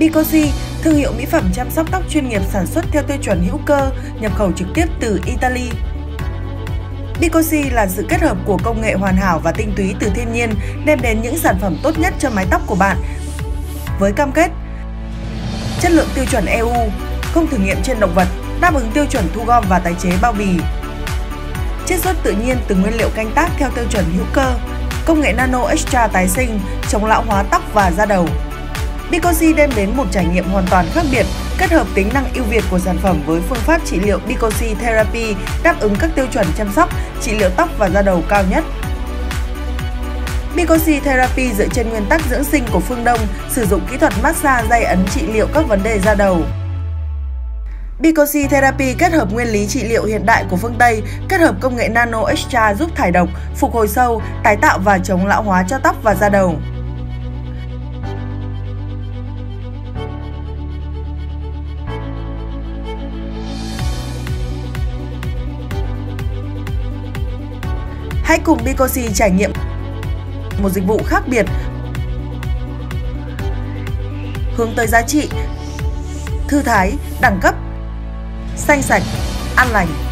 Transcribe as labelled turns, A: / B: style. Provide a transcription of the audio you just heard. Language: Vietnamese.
A: Bicosi, thương hiệu mỹ phẩm chăm sóc tóc chuyên nghiệp sản xuất theo tiêu chuẩn hữu cơ, nhập khẩu trực tiếp từ Italy. Bicosi là sự kết hợp của công nghệ hoàn hảo và tinh túy từ thiên nhiên, đem đến những sản phẩm tốt nhất cho mái tóc của bạn. Với cam kết chất lượng tiêu chuẩn EU, không thử nghiệm trên động vật, đáp ứng tiêu chuẩn thu gom và tái chế bao bì. Chiết xuất tự nhiên từ nguyên liệu canh tác theo tiêu chuẩn hữu cơ, công nghệ nano extra tái sinh, chống lão hóa tóc và da đầu. Bicosi đem đến một trải nghiệm hoàn toàn khác biệt, kết hợp tính năng ưu việt của sản phẩm với phương pháp trị liệu Bicosi Therapy đáp ứng các tiêu chuẩn chăm sóc, trị liệu tóc và da đầu cao nhất. Bicosi Therapy dựa trên nguyên tắc dưỡng sinh của phương Đông, sử dụng kỹ thuật massage dây ấn trị liệu các vấn đề da đầu. Bicosi Therapy kết hợp nguyên lý trị liệu hiện đại của phương Tây, kết hợp công nghệ nano extra giúp thải độc, phục hồi sâu, tái tạo và chống lão hóa cho tóc và da đầu. Hãy cùng Bicosi trải nghiệm một dịch vụ khác biệt hướng tới giá trị, thư thái, đẳng cấp, xanh sạch, an lành.